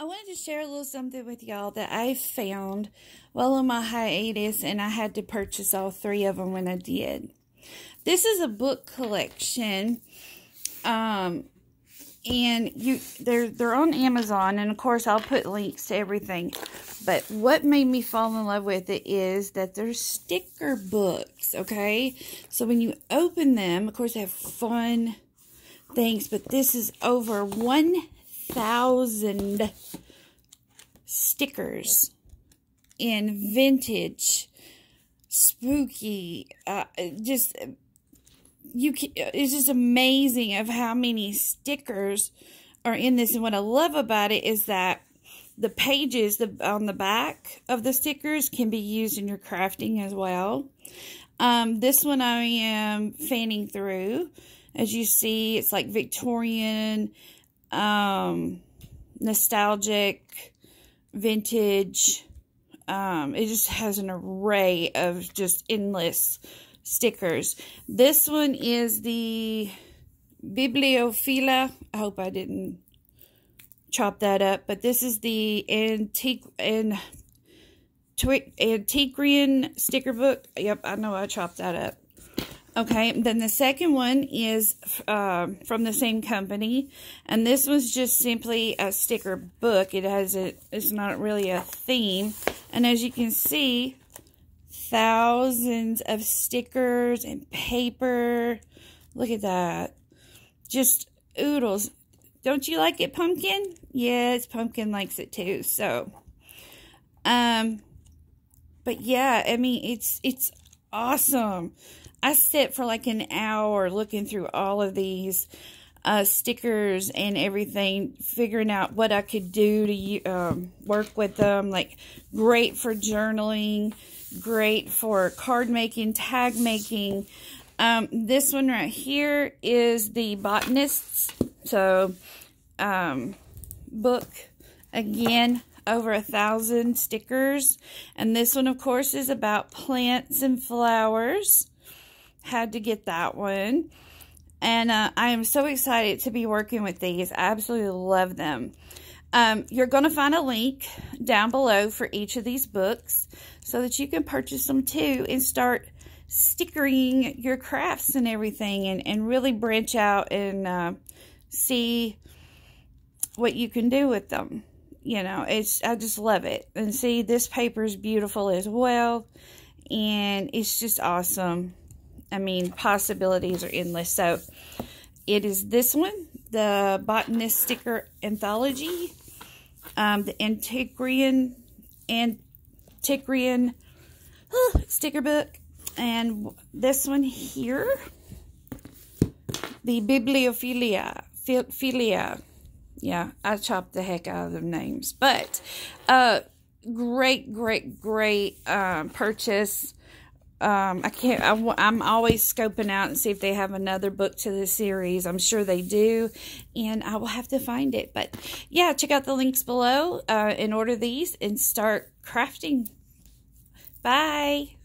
I wanted to share a little something with y'all that I found while on my hiatus, and I had to purchase all three of them when I did. This is a book collection, um, and you they're they're on Amazon, and of course I'll put links to everything. But what made me fall in love with it is that they're sticker books. Okay, so when you open them, of course they have fun things, but this is over one thousand stickers in vintage, spooky, uh, just you. Can, it's just amazing of how many stickers are in this. And what I love about it is that the pages the, on the back of the stickers can be used in your crafting as well. Um, this one I am fanning through. As you see, it's like Victorian um, nostalgic, vintage. Um, it just has an array of just endless stickers. This one is the Bibliophilia. I hope I didn't chop that up, but this is the antique and Antiquarian sticker book. Yep, I know I chopped that up. Okay, then the second one is uh, from the same company, and this was just simply a sticker book. It has a, it's not really a theme, and as you can see, thousands of stickers and paper. Look at that, just oodles. Don't you like it, Pumpkin? Yes, Pumpkin likes it too. So, um, but yeah, I mean, it's it's awesome. I sit for like an hour looking through all of these uh, stickers and everything, figuring out what I could do to um, work with them. Like, great for journaling, great for card making, tag making. Um, this one right here is the Botanists. So, um, book again over a thousand stickers and this one of course is about plants and flowers had to get that one. And uh, I am so excited to be working with these. I absolutely love them. Um, you're going to find a link down below for each of these books so that you can purchase them too and start stickering your crafts and everything and, and really branch out and uh, see what you can do with them. You know, it's I just love it. And see, this paper is beautiful as well. And it's just awesome. I mean, possibilities are endless. So it is this one, the Botanist Sticker Anthology, um, the Antiquarian, Antiquarian uh, sticker book, and this one here, the Bibliophilia. Philia. Yeah, I chopped the heck out of the names. But, uh, great, great, great um, purchase um, I can't, I, am always scoping out and see if they have another book to the series. I'm sure they do, and I will have to find it. But yeah, check out the links below uh, and order these and start crafting. Bye.